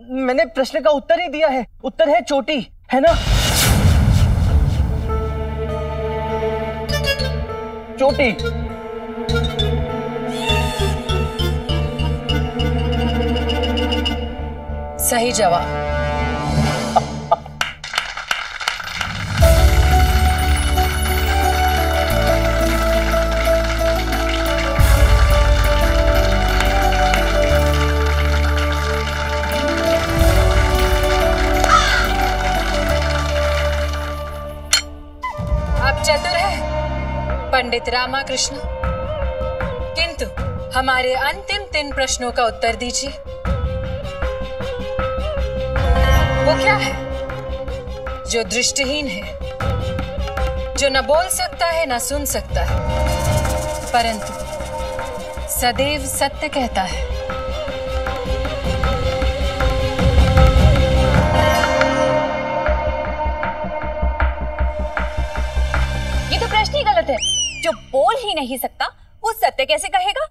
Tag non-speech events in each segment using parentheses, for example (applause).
मैंने प्रश्न का उत्तर ही दिया है। उत्तर है चोटी, है ना? चोटी। सही जवाब। पंडित रामाकृष्ण। किंतु हमारे अंतिम तीन प्रश्नों का उत्तर दीजिए। वो क्या है? जो दृष्टिहीन है, जो न बोल सकता है, न सुन सकता है। परंतु सदैव सत्य कहता है। बोल ही नहीं सकता। वो सत्य कैसे कहेगा?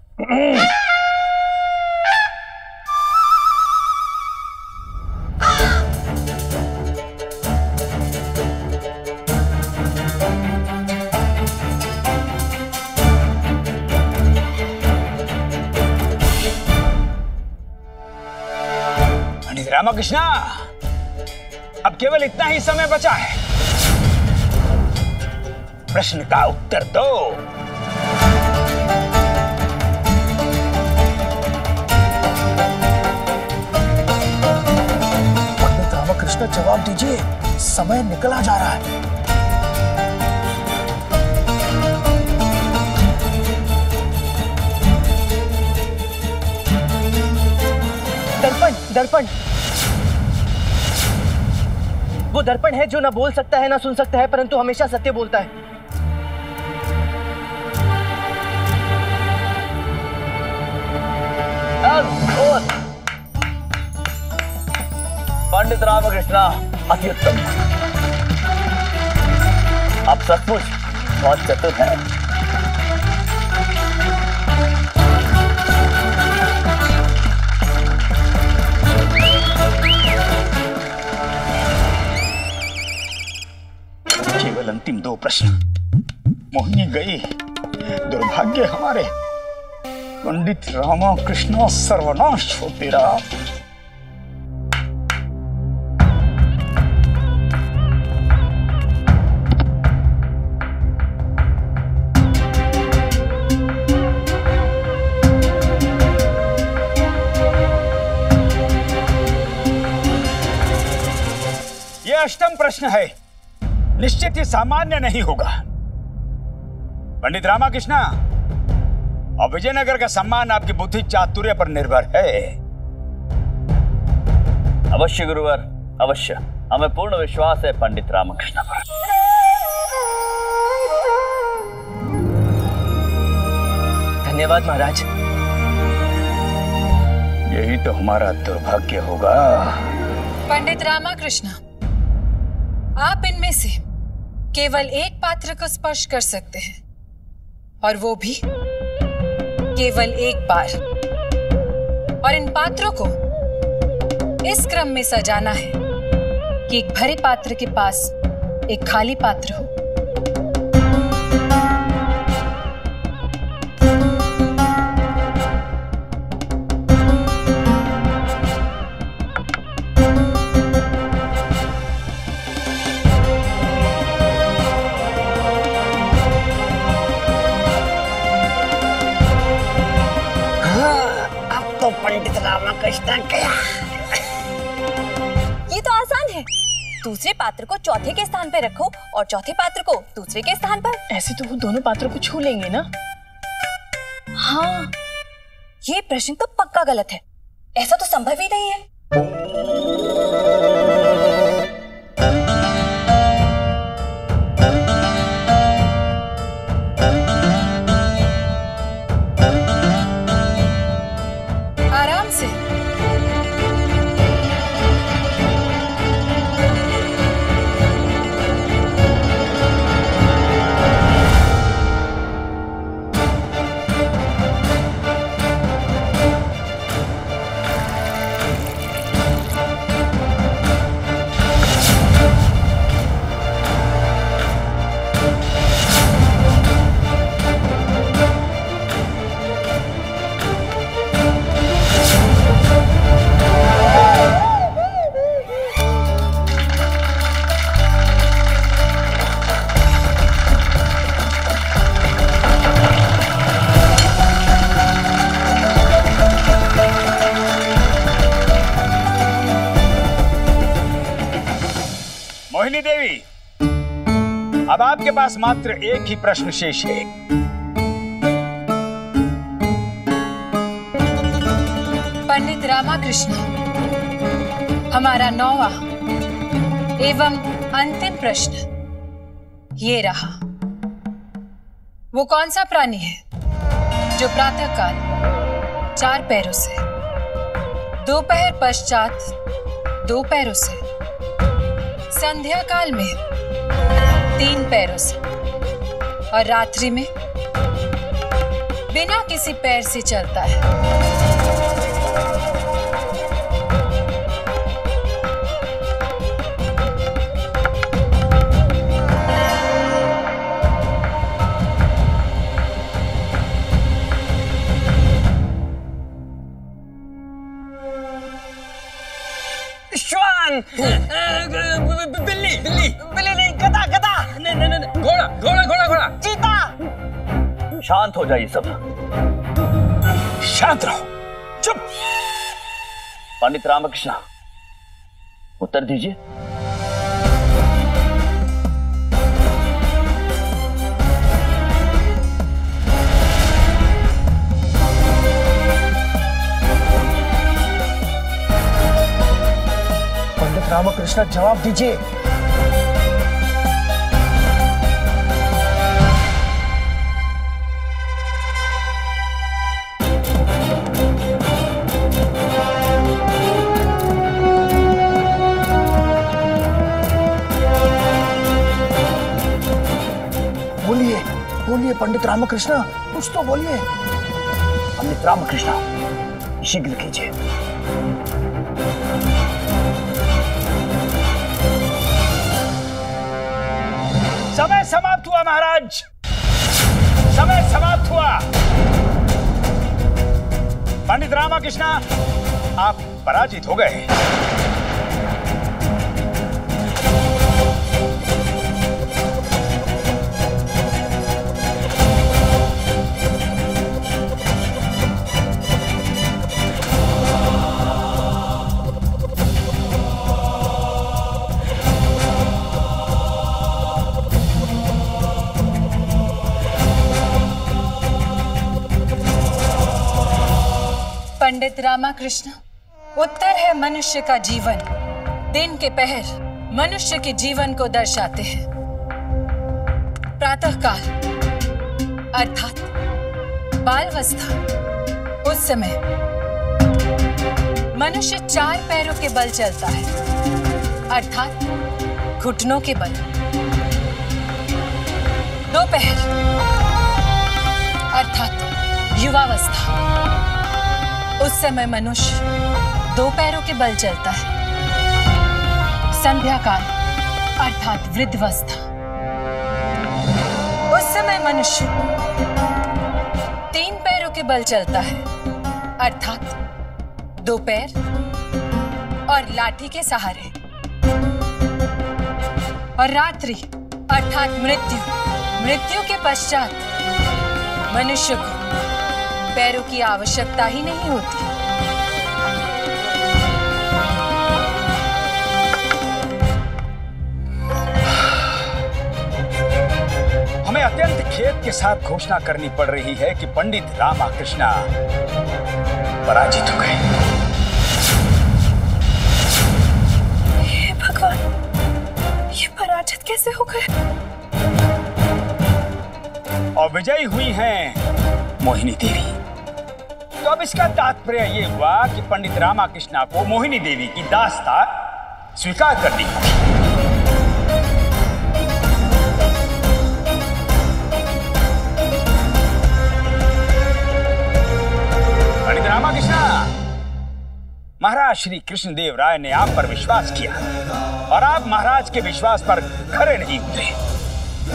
रामाकृष्णा, अब केवल इतना ही समय बचा है। प्रश्न का उत्तर दो। पंडित रामकृष्ण जवाब दीजिए। समय निकला जा रहा है। दर्पण दर्पण। वो दर्पण है जो ना बोल सकता है, ना सुन सकता है, परंतु हमेशा सत्य बोलता है। अद्भुत रामकृष्णा अति उत्तम आप सचमुच बहुत चतुर हैं। केवल अंतिम दो प्रश्न। मोहिनी गई। दुर्भाग्य हमारे। पंडित रामा रामाकृष्ण सर्वनाश हो तेरा। अष्टम प्रश्न है। निश्चित ही सामान्य नहीं होगा। पंडित रामाकृष्णा और विजयनगर का सम्मान आपकी बुद्धि चातुर्य पर निर्भर है। अवश्य गुरुवर अवश्य। हमें पूर्ण विश्वास है पंडित रामकृष्ण पर। धन्यवाद महाराज। यही तो हमारा दुर्भाग्य होगा। पंडित रामाकृष्ण आप इनमें से केवल एक पात्र को स्पर्श कर सकते हैं, और वो भी केवल एक बार। और इन पात्रों को इस क्रम में सजाना है कि एक भरे पात्र के पास एक खाली पात्र हो। गया (laughs) ये तो आसान है। दूसरे पात्र को चौथे के स्थान पर रखो और चौथे पात्र को दूसरे के स्थान पर। ऐसे तो वो दोनों पात्रों को छू लेंगे ना? हाँ। ये प्रश्न तो पक्का गलत है। ऐसा तो संभव ही नहीं है। पास मात्र एक ही प्रश्न शेष है। पंडित रामाकृष्ण, हमारा नौवा एवं अंतिम प्रश्न ये रहा। वो कौन सा प्राणी है जो प्रातः काल चार पैरों से, दोपहर पश्चात दो पैरों से संध्या काल में तीन पैरों से और रात्रि में बिना किसी पैर से चलता है। श्वान! बिल्ली बिल्ली। घोड़ा घोड़ा घोड़ा घोड़ा। चीता! शांत हो जाइए सब। शांत रहो। चुप। पंडित रामकृष्ण उत्तर दीजिए। पंडित रामकृष्ण जवाब दीजिए। बोलिए, पंडित रामकृष्ण। कुछ तो बोलिए। पंडित रामकृष्ण, शीघ्र कीजिए। समय समाप्त हुआ, महाराज। समय समाप्त हुआ। पंडित रामाकृष्णा, आप पराजित हो गए। पंडित रामाकृष्ण, उत्तर है मनुष्य का जीवन। दिन के पहर मनुष्य के जीवन को दर्शाते हैं। प्रातः काल अर्थात बालवस्था, उस समय मनुष्य चार पैरों के बल चलता है, अर्थात घुटनों के बल। दोपहर, अर्थात युवावस्था। उस समय मनुष्य दो पैरों के बल चलता है। संध्या काल अर्थात वृद्धावस्था। उस समय मनुष्य तीन पैरों के बल चलता है, अर्थात दो पैर और लाठी के सहारे। और रात्रि, अर्थात मृत्यु मृत्यु के पश्चात मनुष्य को पैरों की आवश्यकता ही नहीं होती। हमें अत्यंत खेद के साथ घोषणा करनी पड़ रही है कि पंडित रामाकृष्णा पराजित हो गए। भगवान ये पराजित कैसे हो गए? और विजयी हुई हैं मोहिनी देवी। तो अब इसका तात्पर्य ये हुआ कि पंडित रामाकृष्णा को मोहिनी देवी की दास्ता स्वीकार करनी होगी पंडित रामाकृष्णा, महाराज श्री कृष्णदेव राय ने आप पर विश्वास किया और आप महाराज के विश्वास पर खड़े नहीं उतरे।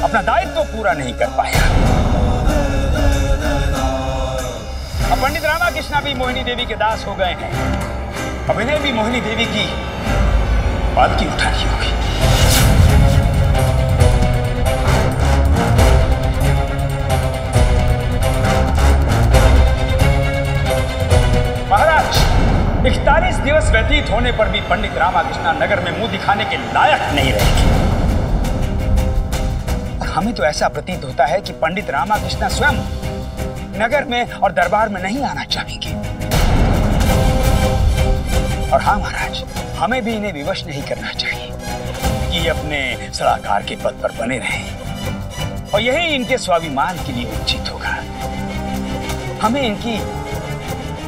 अपना दायित्व तो पूरा नहीं कर पाया। अब पंडित रामाकृष्णा भी मोहिनी देवी के दास हो गए हैं। अब इन्हें भी मोहिनी देवी की पालकी उठानी होगी। महाराज, इकतालीस दिवस व्यतीत होने पर भी पंडित रामाकृष्णा नगर में मुँह दिखाने के लायक नहीं रहेगी। हमें तो ऐसा प्रतीत होता है कि पंडित रामाकृष्णा स्वयं नगर में और दरबार में नहीं आना चाहेंगे। और हाँ महाराज, हमें भी इन्हें विवश नहीं करना चाहिए। कि अपने सलाहकार के पद पर बने रहें। और यही इनके स्वाभिमान के लिए उचित होगा। हमें इनकी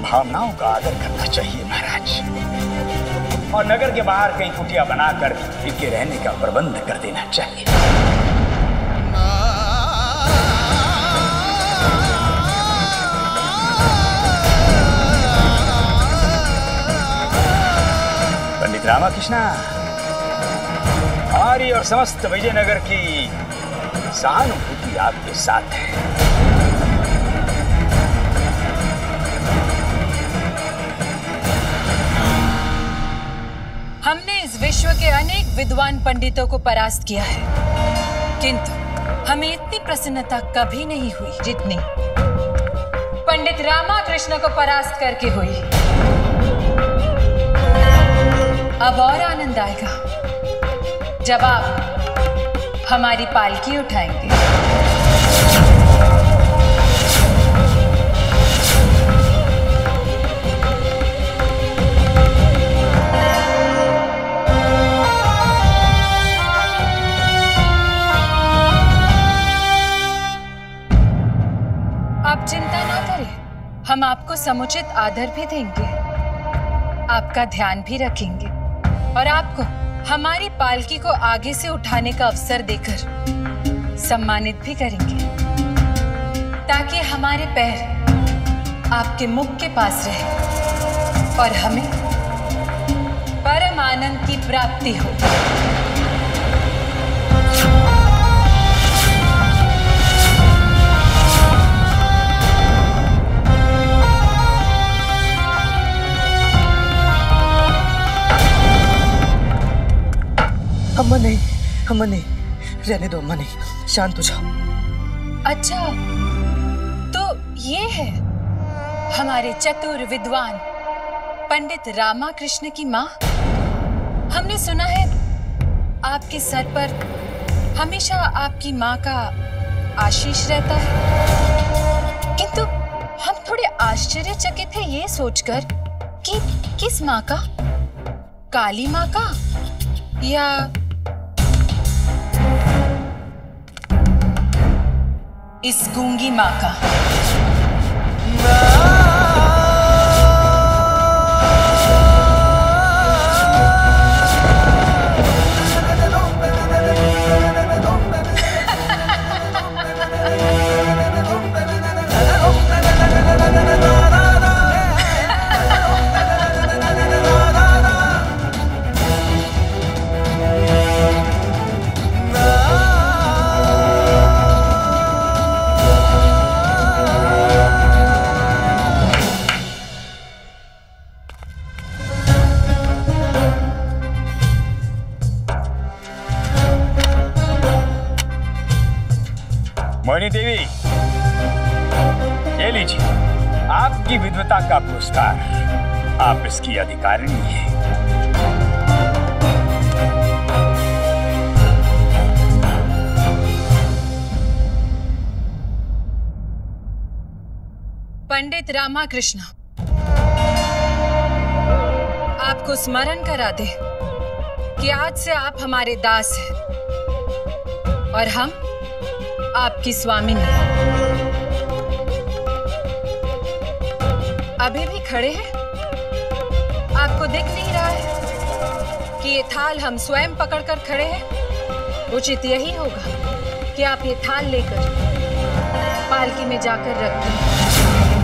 भावनाओं का आदर करना चाहिए महाराज। और नगर के बाहर कहीं कुटिया बनाकर इनके रहने का प्रबंध कर देना चाहिए। रामाकृष्णा। हमारी और समस्त विजयनगर की सहानुभूति आपके साथ है। हमने इस विश्व के अनेक विद्वान पंडितों को परास्त किया है। किंतु हमें इतनी प्रसन्नता कभी नहीं हुई जितनी पंडित रामाकृष्ण को परास्त करके हुई। अब और आनंद आएगा। जब आप हमारी पालकी उठाएँगे। आप चिंता ना करें। हम आपको समुचित आदर भी देंगे। आपका ध्यान भी रखेंगे। और आपको हमारी पालकी को आगे से उठाने का अवसर देकर सम्मानित भी करेंगे। ताकि हमारे पैर आपके मुख के पास रहे और हमें परम आनंद की प्राप्ति हो। अम्मा नहीं अम्मा नहीं, रहने दो अम्मा नहीं, शांत हो जाओ। अच्छा तो ये है हमारे चतुर विद्वान, पंडित रामाकृष्ण की माँ। हमने सुना है, आपके सर पर हमेशा आपकी माँ का आशीष रहता है। किंतु हम थोड़े आश्चर्यचकित हैं ये सोचकर कि किस माँ का? काली माँ का? या इस गूँगी माँ का। आप इसकी अधिकारिणी हैं। पंडित रामाकृष्ण, आपको स्मरण करा दे कि आज से आप हमारे दास हैं और हम आपकी स्वामिनी अभी भी खड़े हैं? दिख नहीं रहा है कि ये थाल हम स्वयं पकड़कर खड़े हैं। उचित यही होगा कि आप ये थाल लेकर पालकी में जाकर रख दें।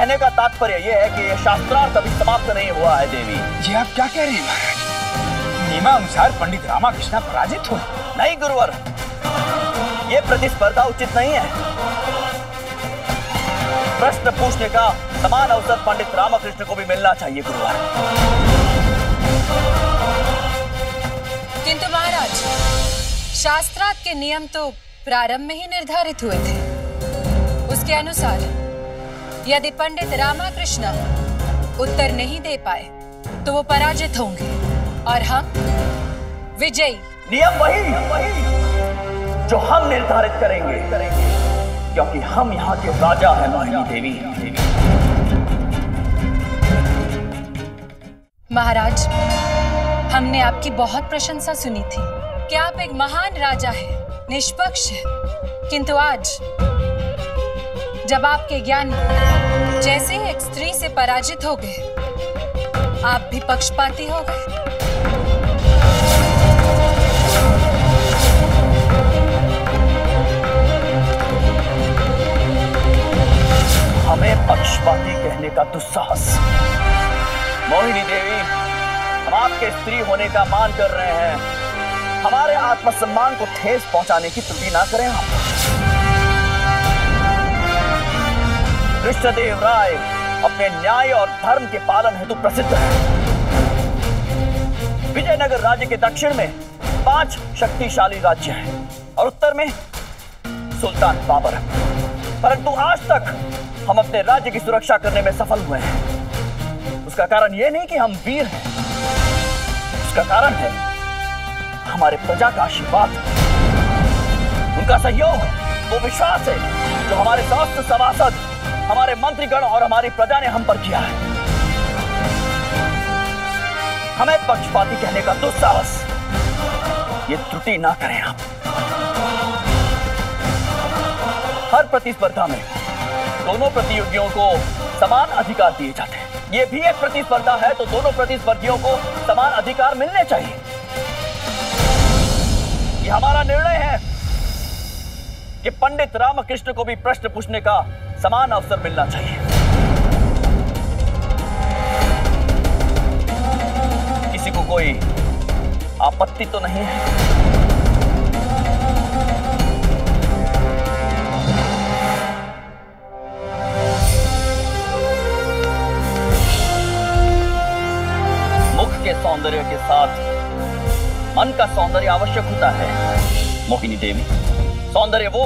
कहने का तात्पर्य यह है कि यह शास्त्रार्थ अभी समाप्त नहीं हुआ है देवी। ये आप क्या कह रहे हैं महाराज? नियमानुसार पंडित रामाकृष्ण पराजित हुए। नहीं गुरुवर। यह प्रतिस्पर्धा उचित नहीं है। प्रश्न पूछने का समान अवसर पंडित रामकृष्ण को भी मिलना चाहिए गुरुवार। किंतु महाराज शास्त्रार्थ के नियम तो प्रारंभ में ही निर्धारित हुए थे। उसके अनुसार यदि पंडित रामाकृष्ण उत्तर नहीं दे पाए तो वो पराजित होंगे। और हम विजयी। नियम वही वही जो हम निर्धारित करेंगे करेंगे। क्योंकि हम यहाँ के राजा हैं मोहिनी देवी। महाराज हमने आपकी बहुत प्रशंसा सुनी थी कि आप एक महान राजा हैं, निष्पक्ष हैं। किंतु आज जब आपके ज्ञान जैसे ही एक स्त्री से पराजित हो गए, आप भी पक्षपाती हो गए। हमें पक्षपाती कहने का दुस्साहस। मोहिनी देवी, हम आपके स्त्री होने का मान कर रहे हैं। हमारे आत्मसम्मान को ठेस पहुँचाने की त्रुटि ना करें आप। कृष्णदेव राय अपने न्याय और धर्म के पालन हेतु प्रसिद्ध है। विजयनगर राज्य के दक्षिण में पाँच शक्तिशाली राज्य हैं और उत्तर में सुल्तान बाबर परंतु आज तक हम अपने राज्य की सुरक्षा करने में सफल हुए हैं। उसका कारण यह नहीं कि हम वीर हैं। उसका कारण है हमारे प्रजा का आशीर्वाद। उनका सहयोग, वो विश्वास है जो हमारे समस्त सभासद हमारे मंत्रीगण और हमारी प्रजा ने हम पर किया है। हमें पक्षपाती कहने का दुस्साहस। ये त्रुटि ना करें आप। हर प्रतिस्पर्धा में दोनों प्रतियोगियों को समान अधिकार दिए जाते हैं। ये भी एक प्रतिस्पर्धा है तो दोनों प्रतिस्पर्धियों को समान अधिकार मिलने चाहिए। ये हमारा निर्णय है। कि पंडित रामकृष्ण को भी प्रश्न पूछने का समान अवसर मिलना चाहिए। किसी को कोई आपत्ति तो नहीं है? मुख के सौंदर्य के साथ मन का सौंदर्य आवश्यक होता है, मोहिनी देवी। सौंदर्य वो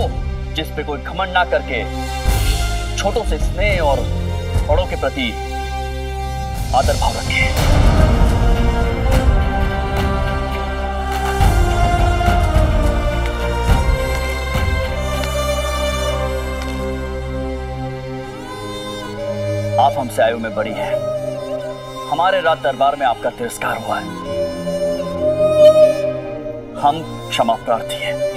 जिस पे कोई घमंड ना करके छोटों से स्नेह और बड़ों के प्रति आदर भाव रखे। आप हमसे आयु में बड़ी हैं। हमारे रात दरबार में आपका तिरस्कार हुआ है। हम क्षमा प्रार्थी हैं।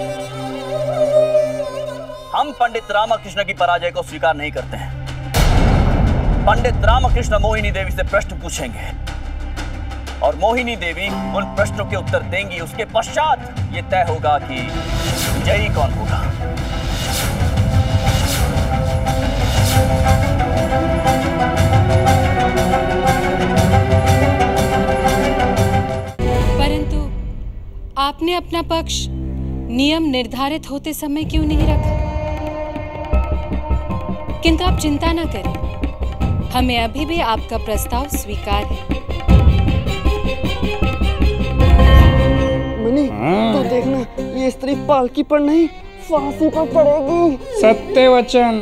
हम पंडित रामकृष्ण की पराजय को स्वीकार नहीं करते हैं। पंडित रामकृष्ण मोहिनी देवी से प्रश्न पूछेंगे। और मोहिनी देवी उन प्रश्नों के उत्तर देंगी, उसके पश्चात ये तय होगा कि विजयी कौन होगा। परंतु आपने अपना पक्ष नियम निर्धारित होते समय क्यों नहीं रखा? किंतु आप चिंता न करें। हमें अभी भी आपका प्रस्ताव स्वीकार है। मनी तो देखना ये स्त्री पालकी पर नहीं फांसी पर पड़ेगी। सत्य वचन।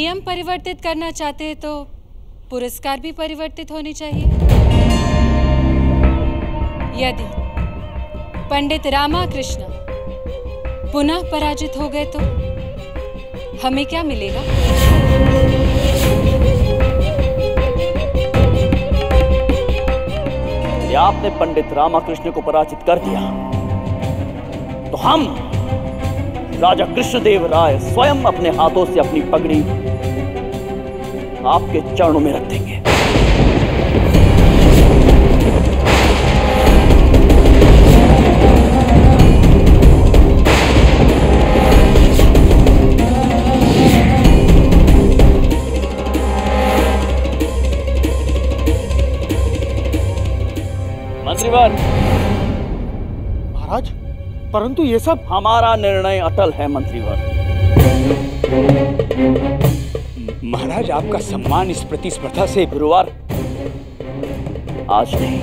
नियम परिवर्तित करना चाहते हैं तो पुरस्कार भी परिवर्तित होने चाहिए। यदि पंडित रामाकृष्ण पुनः पराजित हो गए तो हमें क्या मिलेगा? आपने पंडित रामाकृष्ण को पराजित कर दिया तो हम राजा कृष्णदेव राय स्वयं अपने हाथों से अपनी पगड़ी आपके चरणों में रख देंगे। मंत्रीवर परंतु ये सब हमारा निर्णय अटल है, मंत्रीवर। महाराज, आपका सम्मान इस प्रतिस्पर्धा से गुरुवार। आज नहीं।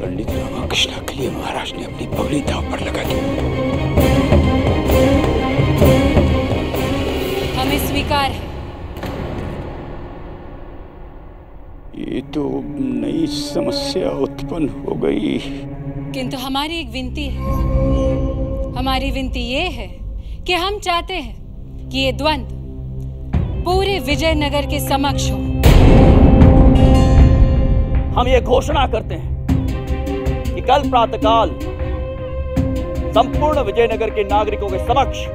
पंडित रामाकृष्ण के लिए महाराज ने अपनी पगड़ी दांव पर समस्या उत्पन्न हो गई। किंतु हमारी एक विनती है। हमारी विनती ये है कि हम चाहते हैं कि ये द्वंद पूरे विजयनगर के समक्ष हो। हम ये घोषणा करते हैं कि कल प्रातःकाल संपूर्ण विजयनगर के नागरिकों के समक्ष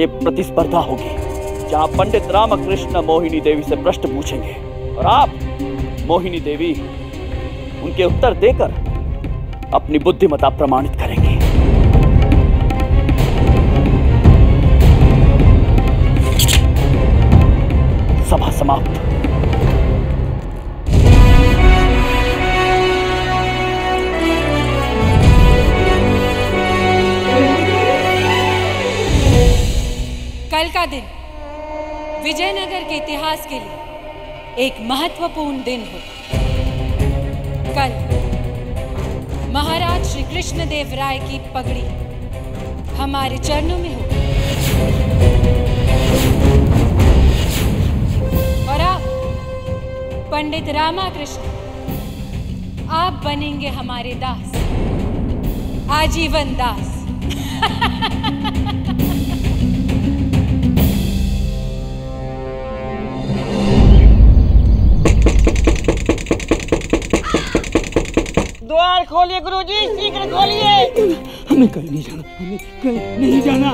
ये प्रतिस्पर्धा होगी जहाँ पंडित रामकृष्ण मोहिनी देवी से प्रश्न पूछेंगे। और आप मोहिनी देवी उनके उत्तर देकर अपनी बुद्धिमता प्रमाणित करेंगे। सभा समाप्त। कल का दिन विजयनगर के इतिहास के लिए। एक महत्वपूर्ण दिन हो। कल महाराज श्री कृष्णदेव राय की पगड़ी हमारे चरणों में हो। और आप, पंडित रामाकृष्ण, आप बनेंगे हमारे दास, आजीवन दास। (laughs) द्वार खोलिए गुरुजी शीघ्र खोलिए। हमें कहीं नहीं जाना हमें कहीं नहीं जाना।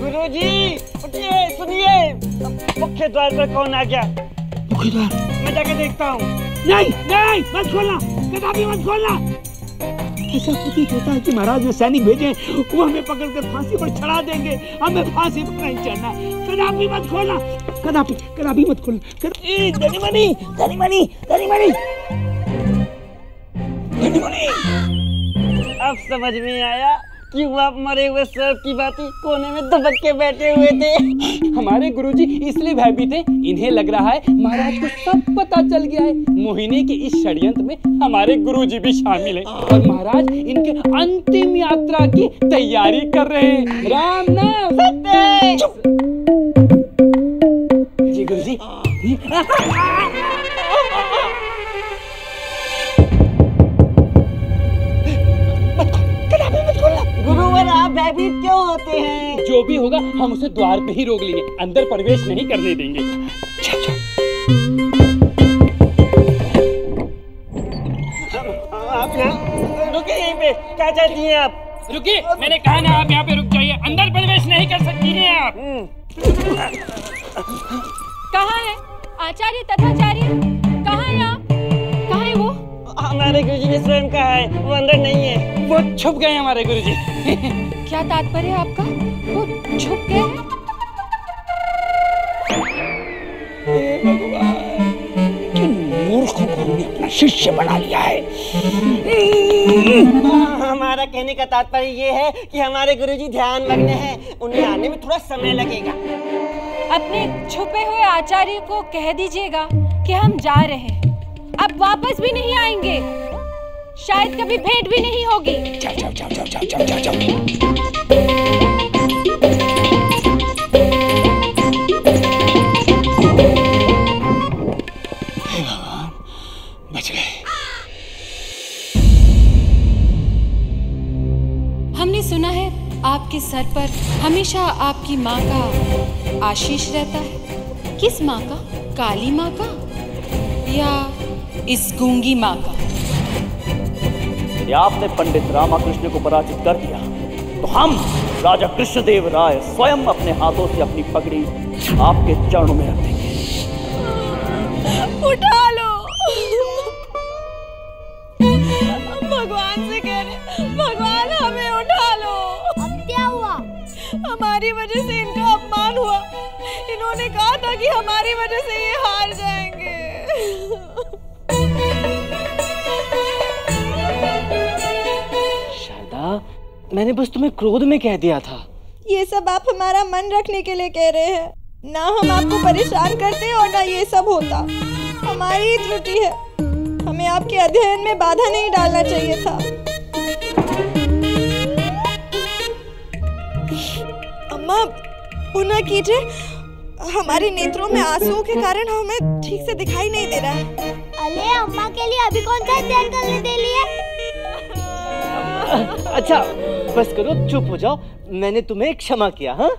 गुरुजी उठिए सुनिए। मुख्य द्वार पर कौन आ गया? मुख्य द्वार? मैं जाके देखता हूँ। नहीं नहीं मत खोलना कदापि मत खोलना। ऐसा प्रतीत होता है कि महाराज ने सैनिक भेजे हैं, वो हमें पकड़कर फांसी पर चढ़ा देंगे। हमें फांसी पर नहीं चढ़ना कदापि मत खोलना। कदापि कदापि मत खोलना। कद... ई, धनीमणि धनीमणि धनीमणि धनीमणि अब समझ में आया क्यों आप मरे हुए सर्प की बाती कोने में दबक के बैठे हुए थे? हमारे गुरुजी इसलिए भयभीत हैं इन्हें लग रहा है महाराज को सब पता चल गया है। मोहिनी के इस षड्यंत्र में हमारे गुरुजी भी शामिल हैं और महाराज इनके अंतिम यात्रा की तैयारी कर रहे हैं। राम नाम। जी गुरुजी। (laughs) होते हैं। जो भी होगा, हम उसे द्वार पे ही रोक लेंगे। अंदर प्रवेश नहीं करने देंगे। आप यहाँ? यहीं पे। क्या चाहती हैं आप? रुकिए। मैंने कहा ना, आप यहाँ पे रुक जाइए। अंदर प्रवेश नहीं कर सकती हैं आप। कहा है? आचार्य, तथाचार्य? हमारे गुरुजी ने स्वयं कहा है वो अंदर नहीं है। वो छुप गए हमारे गुरुजी। (laughs) क्या तात्पर्य है आपका? वो छुप गए हैं? अपना शिष्य बना लिया है। (laughs) हमारा कहने का तात्पर्य ये है कि हमारे गुरुजी ध्यान मग्न हैं उन्हें आने में थोड़ा समय लगेगा। अपने छुपे हुए आचार्य को कह दीजिएगा कि हम जा रहे हैं। अब वापस भी नहीं आएँगे। शायद कभी भेंट भी नहीं होगी। जाओ जाओ जाओ जाओ जाओ जाओ जाओ, जाओ। हमने सुना है आपके सर पर हमेशा आपकी माँ का आशीष रहता है। किस माँ का? काली माँ का? या इस गूँगी माँ का। आपने पंडित रामाकृष्ण को पराजित कर दिया तो हम राजा कृष्णदेव राय स्वयं अपने हाथों से अपनी पगड़ी आपके चरणों में रख देंगे। उठा लो। भगवान से कह रहे भगवान हमें उठा लो। अब क्या हुआ? हमारी वजह से इनका अपमान हुआ। इन्होंने कहा था कि हमारी वजह से ये हार जाएँगे मैंने बस तुम्हें क्रोध में कह दिया था। ये सब आप हमारा मन रखने के लिए कह रहे हैं। ना हम आपको परेशान करते और ना ये सब होता। हमारी त्रुटि है। हमें आपके अध्ययन में बाधा नहीं डालना चाहिए था। अम्मा पुनः कीजिए। हमारे नेत्रों में आंसुओं के कारण हमें ठीक से दिखाई नहीं दे रहा है। अले अम्मा के लिए अभी कौन सा अध्ययन करने दे लिया अच्छा बस करो, चुप हो जाओ। मैंने तुम्हें क्षमा किया हाँ?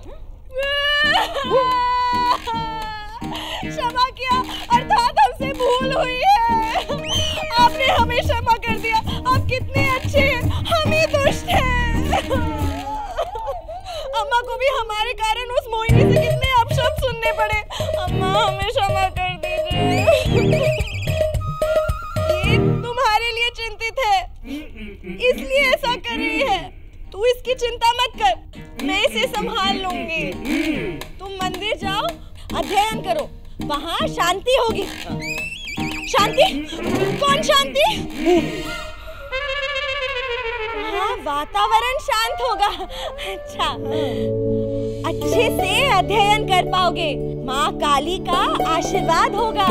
क्षमा किया, अर्थात हमसे भूल हुई है। आपने हमें क्षमा कर दिया। आप कितने अच्छे हैं, हम ही दुष्ट हैं। अम्मा को भी हमारे कारण उस मोहिनी से कितने अपशब्द सुनने पड़े। अम्मा, हमें क्षमा कर दीजिए। ये तुम्हारे लिए चिंतित है। इसलिए ऐसा कर रही है। तू इसकी चिंता मत कर। मैं इसे संभाल लूँगी। तुम मंदिर जाओ, अध्ययन करो। वहाँ शांति होगी। शांति? कौन शांति? हाँ वातावरण शांत होगा। अच्छा। अच्छे से अध्ययन कर पाओगे। माँ काली का आशीर्वाद होगा।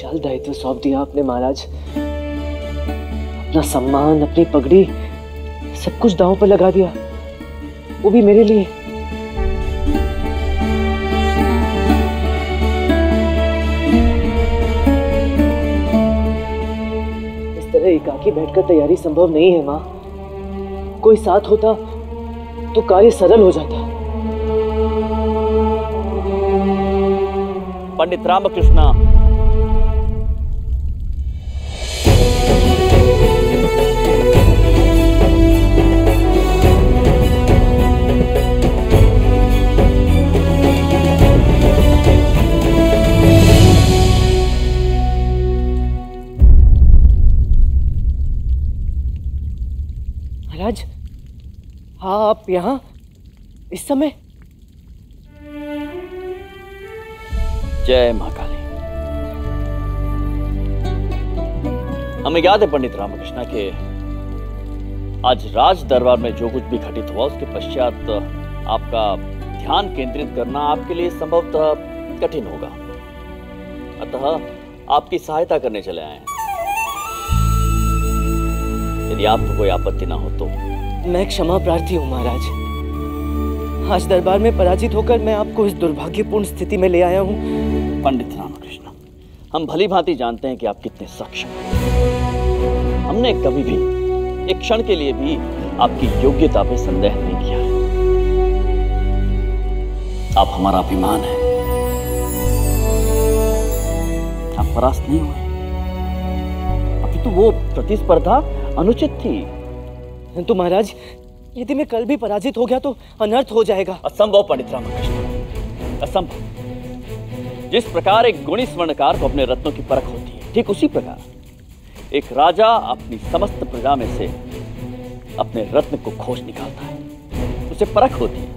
विशाल दायित्व सौंप दिया आपने महाराज। अपना सम्मान, अपनी पगड़ी, सब कुछ दांव पर लगा दिया। वो भी मेरे लिए। इस तरह एकाकी बैठकर तैयारी संभव नहीं है, माँ। कोई साथ होता तो कार्य सरल हो जाता। पंडित रामकृष्ण आप यहाँ इस समय? जय माँ काली हमें याद है पंडित रामकृष्णा के, आज राज दरबार में जो कुछ भी घटित हुआ, उसके पश्चात आपका ध्यान केंद्रित करना आपके लिए संभवतः कठिन होगा। अतः आपकी सहायता करने चले आए हैं। यदि आपको कोई आपत्ति ना हो तो मैं क्षमा प्रार्थी हूँ, महाराज। आज दरबार में पराजित होकर मैं आपको इस दुर्भाग्यपूर्ण स्थिति में ले आया हूँ। पंडित रामकृष्ण, हम भली भांति जानते हैं कि आप कितने सक्षम हैं। हमने कभी भी एक क्षण के लिए भी आपकी योग्यता पे संदेह नहीं किया है। आप हमारा अभिमान है। आप परास्त नहीं हुए। अभी तो वो प्रतिस्पर्धा अनुचित थी। तो महाराज यदि मैं कल भी पराजित हो गया तो अनर्थ हो जाएगा। असंभव पंडित रामकृष्ण। असंभव। जिस प्रकार एक गुणी स्वर्णकार को अपने रत्नों की परख होती है ठीक उसी प्रकार एक राजा अपनी समस्त प्रजा में से अपने रत्न को खोज निकालता है। उसे परख होती है।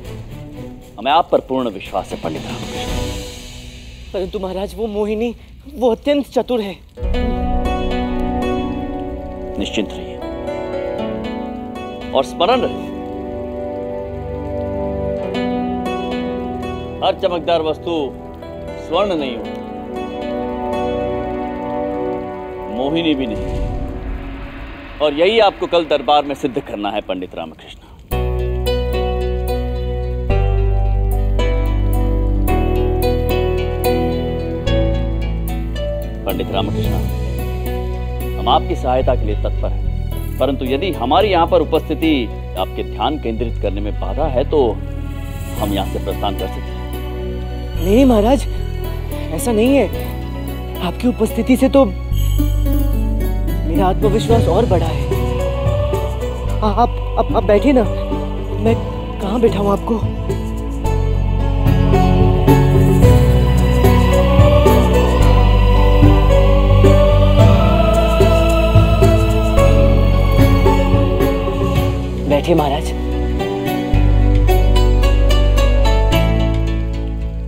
हमें आप पर पूर्ण विश्वास है पंडित रामकृष्ण। परंतु महाराज वो मोहिनी वो अत्यंत चतुर है। निश्चिंत रहिए। और स्मरण रहे। हर चमकदार वस्तु स्वर्ण नहीं होती। मोहिनी भी नहीं। और यही आपको कल दरबार में सिद्ध करना है, पंडित रामकृष्ण। पंडित रामकृष्ण, हम आपकी सहायता के लिए तत्पर हैं। परंतु यदि हमारी यहाँ पर उपस्थिति आपके ध्यान केंद्रित करने में बाधा है तो हम यहाँ से प्रस्थान कर सकते हैं। नहीं महाराज ऐसा नहीं है। आपकी उपस्थिति से तो मेरा आत्मविश्वास और बढ़ा है। आ, आप आप आप बैठिए ना। मैं कहाँ बैठा हूँ आपको? बैठिए महाराज।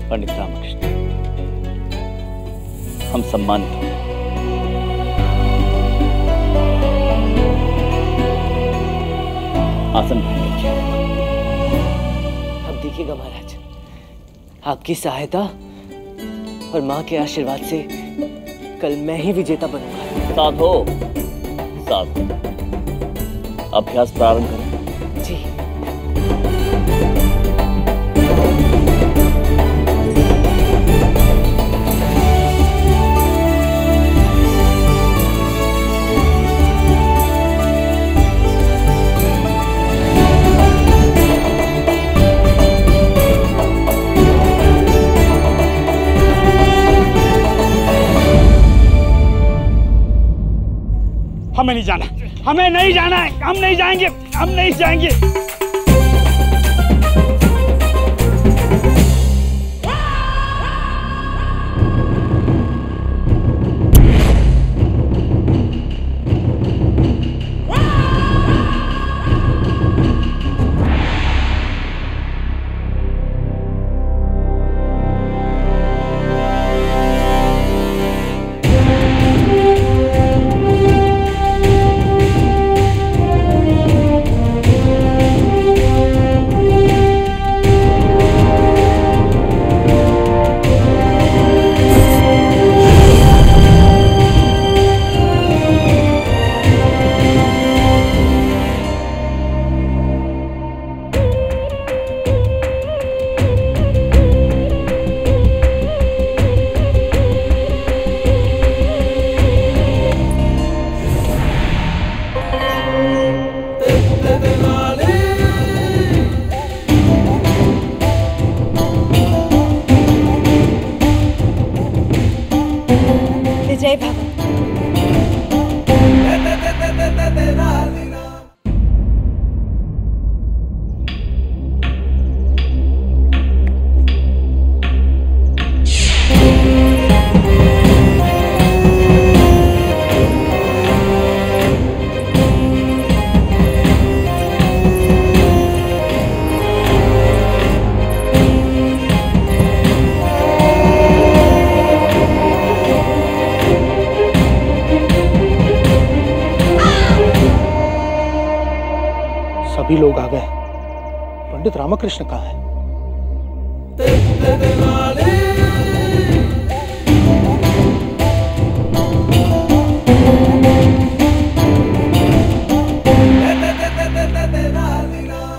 पंडित रामकृष्ण हम सम्मानित हैं आसन अब देखिएगा महाराज आपकी सहायता और माँ के आशीर्वाद से कल मैं ही विजेता बनूँगा। साधो साधो। अभ्यास प्रारंभ करें। हमें नहीं जाना है। हम नहीं जाएँगे। हम नहीं जाएँगे। सभी लोग आ गए पंडित रामकृष्ण कहाँ है?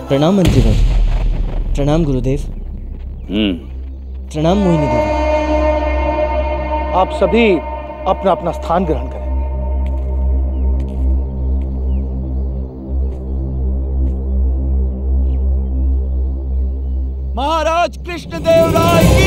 प्रणाम मंत्रीवर प्रणाम गुरुदेव। हम्म। प्रणाम मोहिनी देवी आप सभी अपना अपना स्थान ग्रहण करें। महाराज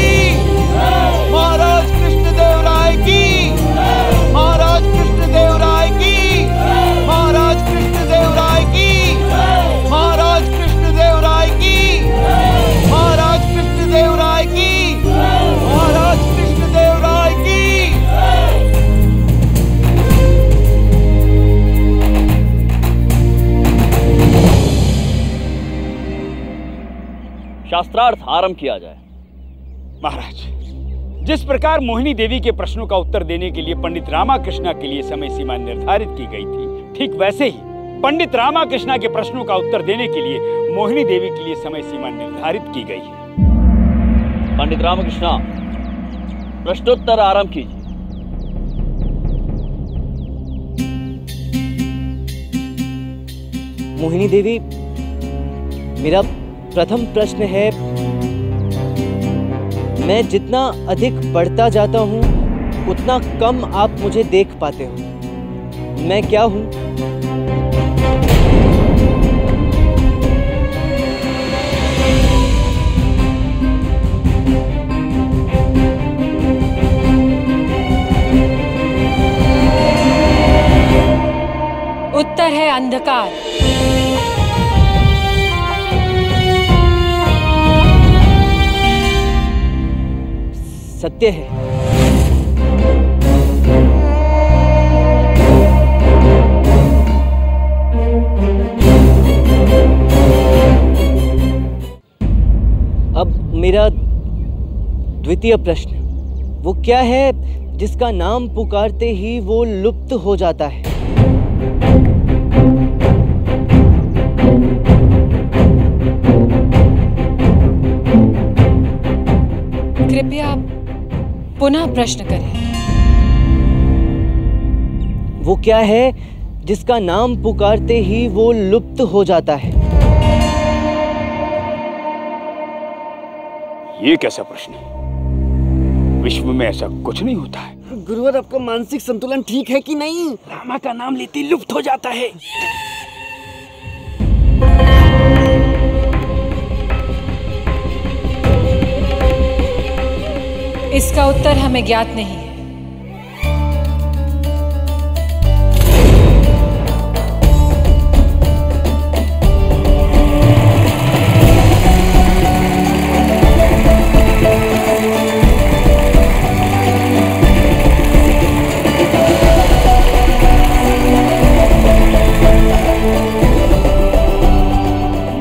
शास्त्रार्थ आरंभ किया जाए। महाराज, जिस प्रकार मोहिनी देवी के प्रश्नों का उत्तर देने के लिए पंडित रामाकृष्णा के लिए समय सीमा निर्धारित की गई थी, ठीक वैसे ही पंडित रामाकृष्णा के प्रश्नों का उत्तर देने के लिए मोहिनी देवी के लिए समय सीमा निर्धारित की गई है। पंडित रामकृष्णा, प्रश्नोत्तर आरंभ कीजिए। मोहिनी देवी, मेरा प्रथम प्रश्न है, मैं जितना अधिक बढ़ता जाता हूँ, उतना कम आप मुझे देख पाते हो। मैं क्या हूँ? उत्तर है अंधकार। सत्य है। अब मेरा द्वितीय प्रश्न, वो क्या है जिसका नाम पुकारते ही वो लुप्त हो जाता है? कृपया पुनः प्रश्न करें। वो क्या है जिसका नाम पुकारते ही वो लुप्त हो जाता है? ये कैसा प्रश्न है? विश्व में ऐसा कुछ नहीं होता है। गुरुवर आपका मानसिक संतुलन ठीक है कि नहीं? रामा का नाम लेते लुप्त हो जाता है। इसका उत्तर हमें ज्ञात नहीं है।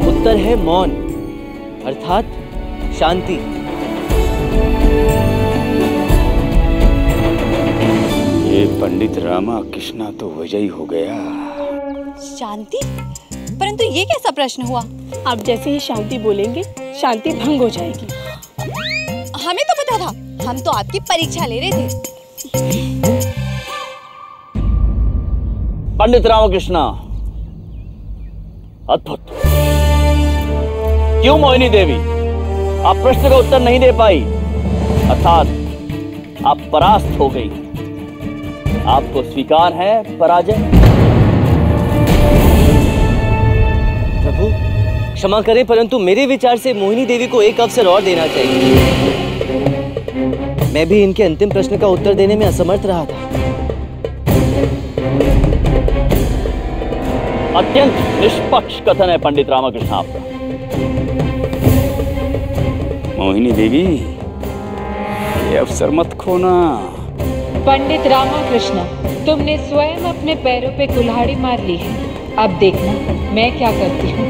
उत्तर है मौन अर्थात शांति। ये पंडित रामा कृष्णा तो विजयी हो गया। शांति? परंतु ये कैसा प्रश्न हुआ? आप जैसे ही शांति बोलेंगे शांति भंग हो जाएगी। हमें तो पता था हम तो आपकी परीक्षा ले रहे थे। पंडित रामकृष्णा अद्भुत। क्यों मोहिनी देवी? आप प्रश्न का उत्तर नहीं दे पाई। अर्थात आप परास्त हो गई। आपको स्वीकार है, पराजय? प्रभु, क्षमा करें, परंतु मेरे विचार से मोहिनी देवी को एक अवसर और देना चाहिए। मैं भी इनके अंतिम प्रश्न का उत्तर देने में असमर्थ रहा था। अत्यंत निष्पक्ष कथन है पंडित रामकृष्ण आपका। मोहिनी देवी, ये अवसर मत खोना। पंडित रामाकृष्ण, तुमने स्वयं अपने पैरों पे कुल्हाड़ी मार ली है। अब देखना, मैं क्या करती हूँ।